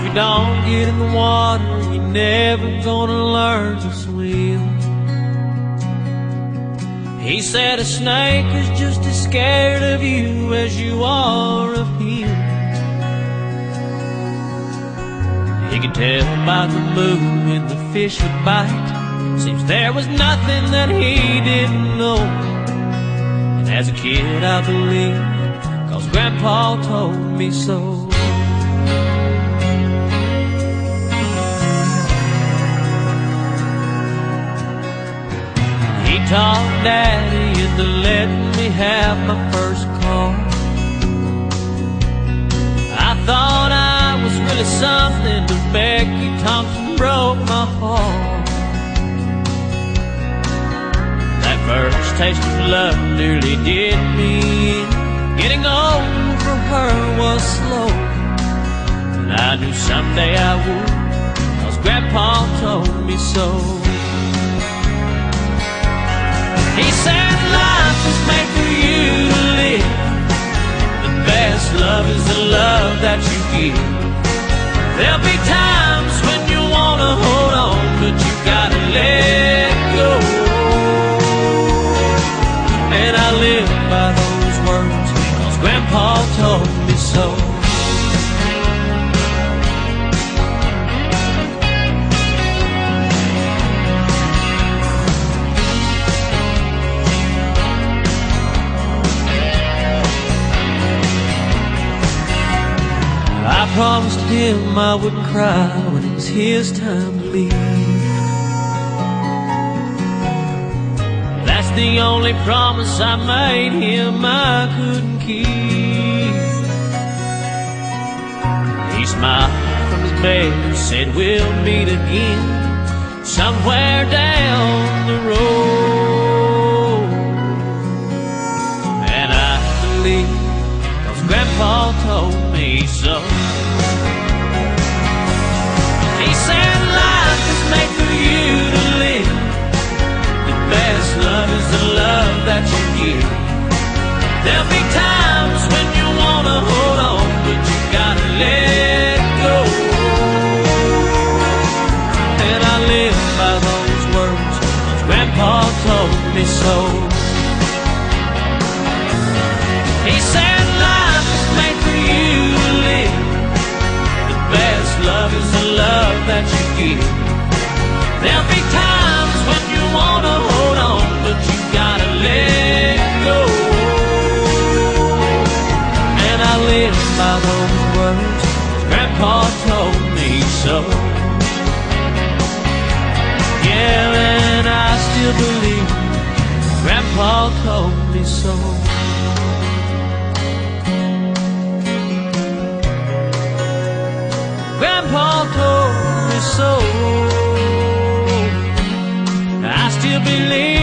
you don't get in the water, you're never gonna learn to swim. He said a snake is just as scared of you as you are of him. He could tell by the moon when the fish would bite. Seems there was nothing that he didn't know. And as a kid I believed, cause Grandpa told me so. Talked daddy into letting me have my first car. I thought I was really something, but Becky Thompson broke my heart. That first taste of love nearly did me in. Getting over her was slow. And I knew someday I would, cause Grandpa told me so. He said life was made for you to live. The best love is the love that you give. There'll be times when you wanna hold on, but you gotta let go. And I live by those words, cause Grandpa told me so. Promised him I wouldn't cry when it was his time to leave. That's the only promise I made him I couldn't keep. He smiled from his bed and said we'll meet again somewhere down the road. And I believe Cause Grandpa told me so. Me so. He said life is made for you to live. The best love is the love that you give. There'll be times when you wanna hold on, but you gotta let go. And I live by those words. Grandpa told me so. Yeah, and I still believe Grandpa told me so. Grandpa told me so. I still believe